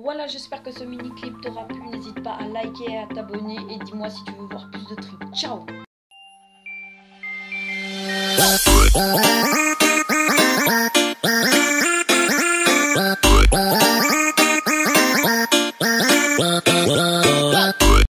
Voilà, j'espère que ce mini clip t'aura plu. N'hésite pas à liker et à t'abonner. Et dis-moi si tu veux voir plus de trucs. Ciao